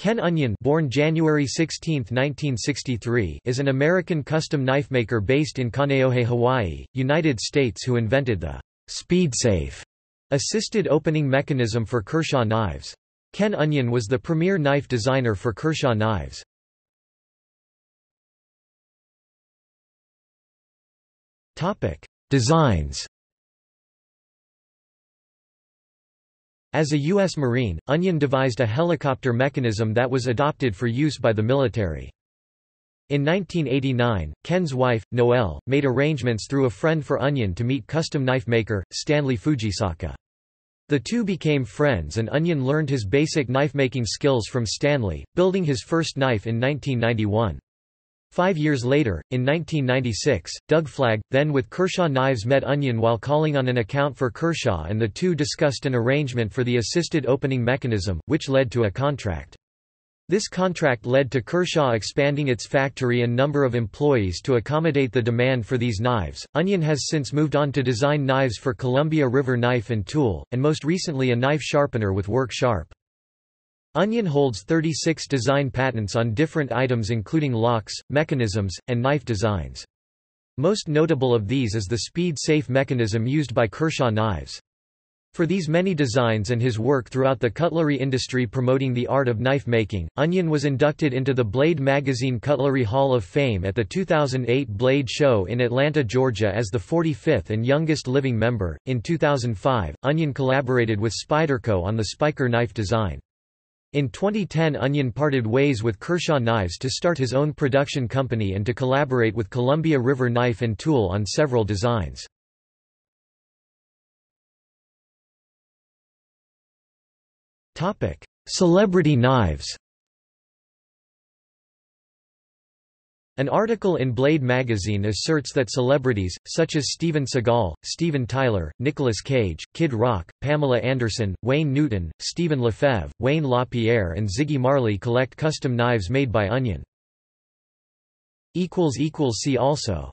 Ken Onion born January 16, 1963, is an American custom knife maker based in Kaneohe, Hawaii, United States who invented the SpeedSafe assisted opening mechanism for Kershaw knives. Ken Onion was the premier knife designer for Kershaw knives. Designs As a U.S. Marine, Onion devised a helicopter mechanism that was adopted for use by the military. In 1989, Ken's wife, Noelle, made arrangements through a friend for Onion to meet custom knife maker, Stanley Fujisaka. The two became friends and Onion learned his basic knife-making skills from Stanley, building his first knife in 1991. Five years later, in 1996, Doug Flagg, then with Kershaw Knives met Onion while calling on an account for Kershaw and the two discussed an arrangement for the assisted opening mechanism, which led to a contract. This contract led to Kershaw expanding its factory and number of employees to accommodate the demand for these knives. Onion has since moved on to design knives for Columbia River Knife and Tool, and most recently a knife sharpener with Work Sharp. Onion holds 36 design patents on different items including locks, mechanisms, and knife designs. Most notable of these is the speed-safe mechanism used by Kershaw Knives. For these many designs and his work throughout the cutlery industry promoting the art of knife making, Onion was inducted into the Blade Magazine Cutlery Hall of Fame at the 2008 Blade Show in Atlanta, Georgia as the 45th and youngest living member. In 2005, Onion collaborated with Spyderco on the Spiker knife design. In 2010 Onion parted ways with Kershaw Knives to start his own production company and to collaborate with Columbia River Knife and Tool on several designs. Celebrity knives An article in Blade magazine asserts that celebrities, such as Steven Seagal, Steven Tyler, Nicolas Cage, Kid Rock, Pamela Anderson, Wayne Newton, Stephen Lefebvre, Wayne LaPierre and Ziggy Marley collect custom knives made by Onion. See also